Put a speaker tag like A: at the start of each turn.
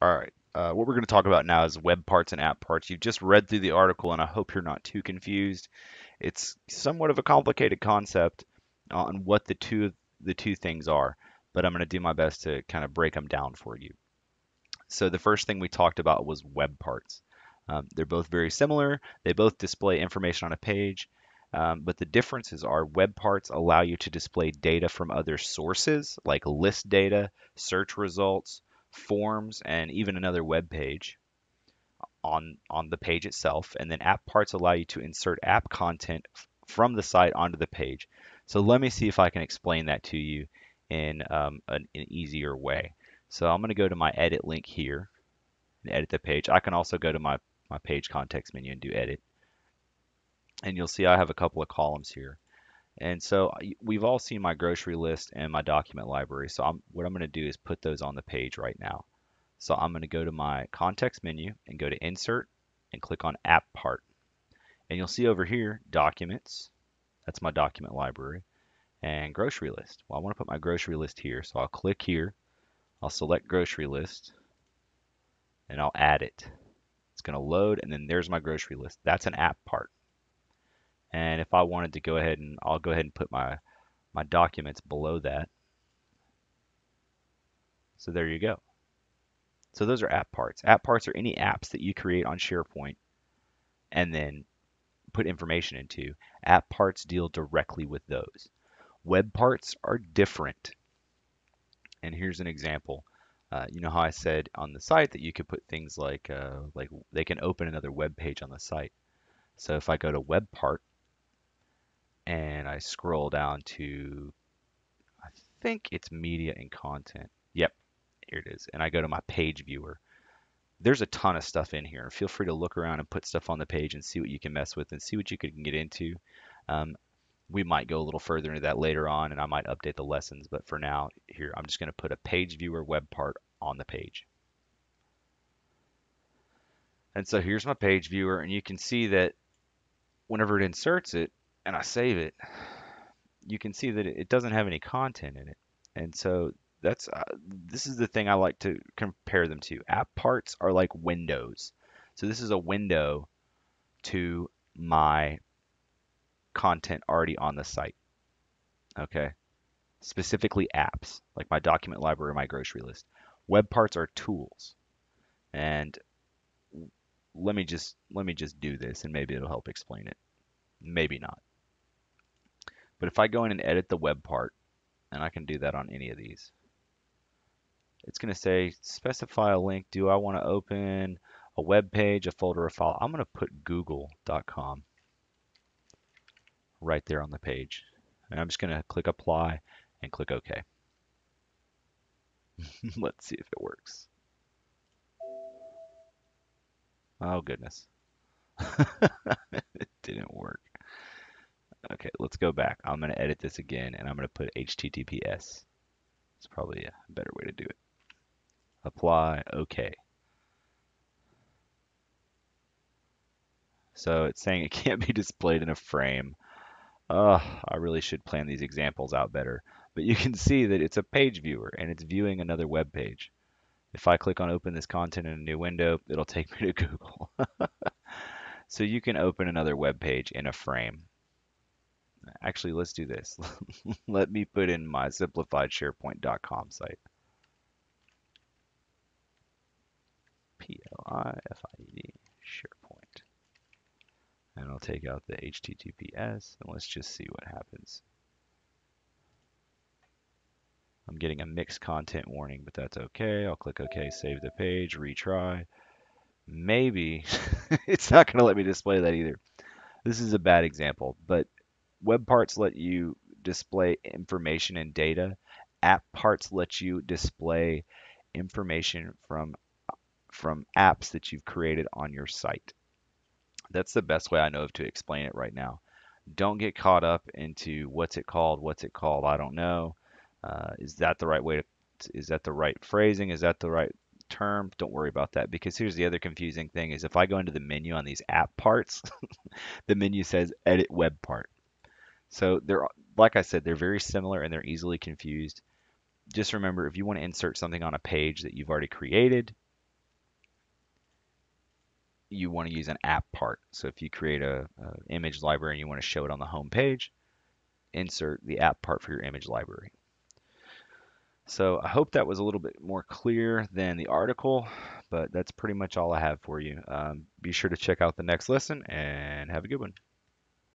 A: All right. Uh, what we're going to talk about now is web parts and app parts. You've just read through the article, and I hope you're not too confused. It's somewhat of a complicated concept on what the two the two things are, but I'm going to do my best to kind of break them down for you. So the first thing we talked about was web parts. Um, they're both very similar. They both display information on a page, um, but the differences are web parts allow you to display data from other sources like list data, search results, forms, and even another web page on, on the page itself. And then app parts allow you to insert app content from the site onto the page. So let me see if I can explain that to you in um, an, an easier way. So I'm going to go to my edit link here and edit the page. I can also go to my, my page context menu and do edit. And you'll see I have a couple of columns here. And so we've all seen my grocery list and my document library. So I'm, what I'm going to do is put those on the page right now. So I'm going to go to my context menu and go to insert and click on app part. And you'll see over here, documents. That's my document library. And grocery list. Well, I want to put my grocery list here. So I'll click here. I'll select grocery list and I'll add it. It's going to load and then there's my grocery list. That's an app part. And if I wanted to go ahead and I'll go ahead and put my, my documents below that. So there you go. So those are app parts. App parts are any apps that you create on SharePoint and then put information into. App parts deal directly with those. Web parts are different. And here's an example. Uh, you know how I said on the site that you could put things like uh, like they can open another web page on the site. So if I go to web part and I scroll down to, I think it's media and content. Yep, here it is. And I go to my page viewer. There's a ton of stuff in here. Feel free to look around and put stuff on the page and see what you can mess with and see what you can get into. Um, we might go a little further into that later on and I might update the lessons, but for now, here, I'm just going to put a page viewer web part on the page. And so here's my page viewer, and you can see that whenever it inserts it, and I save it, you can see that it doesn't have any content in it. And so that's uh, this is the thing I like to compare them to. App parts are like windows. So this is a window to my content already on the site. Okay. Specifically apps, like my document library, my grocery list. Web parts are tools. And let me just let me just do this and maybe it'll help explain it. Maybe not. But if I go in and edit the web part, and I can do that on any of these, it's going to say specify a link. Do I want to open a web page, a folder, a file? I'm going to put google.com right there on the page. And I'm just going to click apply and click OK. Let's see if it works. Oh, goodness. it didn't work. Okay, let's go back. I'm going to edit this again, and I'm going to put HTTPS. It's probably a better way to do it. Apply, OK. So it's saying it can't be displayed in a frame. Uh, I really should plan these examples out better. But you can see that it's a page viewer, and it's viewing another web page. If I click on open this content in a new window, it'll take me to Google. so you can open another web page in a frame. Actually, let's do this. Let me put in my simplified SharePoint.com site. P-L-I-F-I-E-D, SharePoint. And I'll take out the HTTPS, and let's just see what happens. I'm getting a mixed content warning, but that's okay. I'll click OK, save the page, retry. Maybe it's not going to let me display that either. This is a bad example, but web parts let you display information and data. App parts let you display information from from apps that you've created on your site. That's the best way I know of to explain it right now. Don't get caught up into what's it called, what's it called, I don't know. Uh, is that the right way to, is that the right phrasing? Is that the right term? Don't worry about that because here's the other confusing thing is if I go into the menu on these app parts, the menu says edit web part. So they're, like I said, they're very similar and they're easily confused. Just remember, if you want to insert something on a page that you've already created, you want to use an app part. So if you create a, a image library and you want to show it on the home page, insert the app part for your image library. So I hope that was a little bit more clear than the article, but that's pretty much all I have for you. Um, be sure to check out the next lesson and have a good one.